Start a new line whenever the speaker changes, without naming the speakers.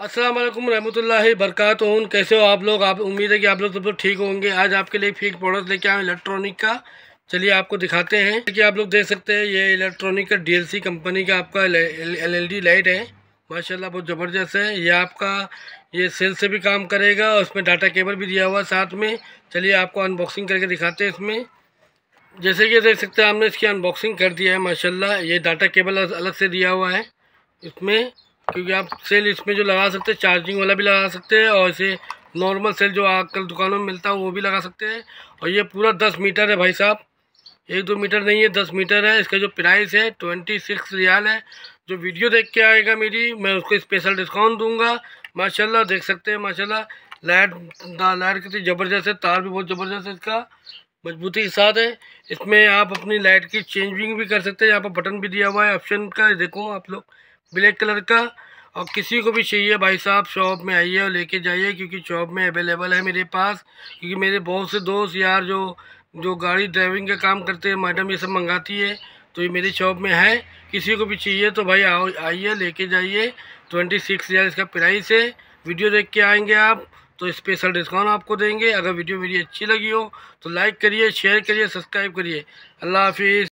वालेकुम रहमतुल्लाहि बरकातहू कैसे हो आप लोग? आप, उम्मीद है कि आप लोग सब लोग ठीक होंगे। आज आपके लिए फीक प्रोडक्ट लेके आए इलेक्ट्रॉनिक का। चलिए आपको दिखाते हैं कि आप लोग देख सकते हैं, ये इलेक्ट्रॉनिक का डीएलसी कंपनी का आपका एलईडी लाइट है। माशाल्लाह, बहुत ज़बरदस्त है। ये आपका, ये सेल से भी काम करेगा और उसमें डाटा केबल भी दिया हुआ है साथ में। चलिए आपको अनबॉक्सिंग करके दिखाते हैं इसमें। जैसे कि देख सकते हैं, हमने इसकी अनबॉक्सिंग कर दिया है, माशाल्लाह। ये डाटा केबल अलग से दिया हुआ है इसमें। क्योंकि आप सेल इसमें जो लगा सकते हैं चार्जिंग वाला भी लगा सकते हैं और इसे नॉर्मल सेल जो आजकल दुकानों में मिलता है, वो भी लगा सकते हैं। और ये पूरा दस मीटर है भाई साहब। एक दो मीटर नहीं है, दस मीटर है। इसका जो प्राइस है ट्वेंटी सिक्स रियाल है। जो वीडियो देख के आएगा मेरी, मैं उसको स्पेशल डिस्काउंट दूँगा। माशाल्लाह, देख सकते हैं, माशाल्लाह। लाइट लाइट कितनी ज़बरदस्त है, तार भी बहुत ज़बरदस्त है इसका। मजबूती के साथ है। इसमें आप अपनी लाइट की चेंजिंग भी कर सकते हैं। यहाँ पर बटन भी दिया हुआ है ऑप्शन का, देखो आप लोग। ब्लैक कलर का। और किसी को भी चाहिए, भाई साहब, शॉप में आइए और लेके जाइए, क्योंकि शॉप में अवेलेबल है मेरे पास। क्योंकि मेरे बहुत से दोस्त यार जो जो गाड़ी ड्राइविंग का काम करते हैं मैडम ये सब मंगाती है तो ये मेरी शॉप में है। किसी को भी चाहिए तो भाई आओ, आइए, लेके जाइए। ट्वेंटी सिक्स हज़ार इसका प्राइस है। वीडियो देख के आएँगे आप तो स्पेशल डिस्काउंट आपको देंगे। अगर वीडियो मेरी अच्छी लगी हो तो लाइक करिए शेयर करिए सब्सक्राइब करिए। अल्लाह हाफिज़।